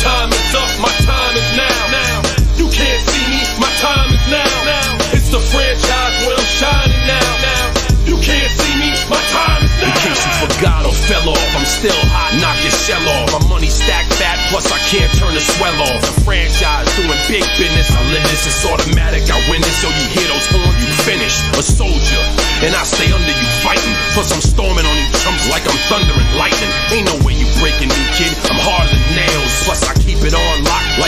time is up, my time is now. You can't see me, my time is now. now. It's the franchise where I'm shining now. now. You can't see me, my time is now. In case you forgot or fell off, I'm still hot, knock your shell off. My money stacked fat, plus I can't turn the swell off. The franchise doing big business, I live this, it's automatic, I win this. So you hear those horns, you finish, a soldier. And I stay under you fighting, plus I'm storming on you chumps like I'm thunder and lightning. Ain't no way you breaking me, kid, I'm hardly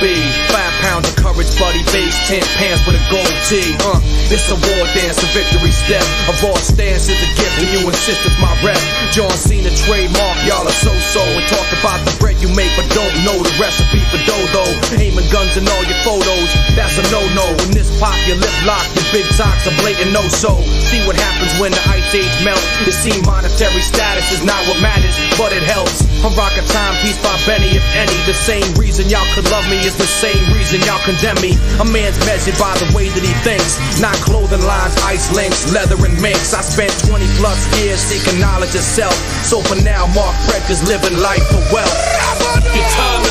what it's gonna be. Five pounds of courage, buddy base, ten pants with a gold tee. Uh, it's a war dance, a victory step. A raw stance is a gift, and you insist it's my rep. John Cena trademark, y'all are so-so. And talk about the bread you make, but don't know the recipe for dodo. Aiming guns in all your photos, that's a no-no. When this pop, your lip lock, your big socks are blatant no-so. See what happens when the ice age melts. It seems monetary status is not what matters, but it helps. I'm rocking timepiece by Benny, if any. The same reason y'all could love me is the same reason y'all condemn me. A man's measured by the way that he thinks, not clothing lines, ice links, leather and minks. I spent 20 plus years seeking knowledge of self. So for now, Marc Predka is living life for wealth.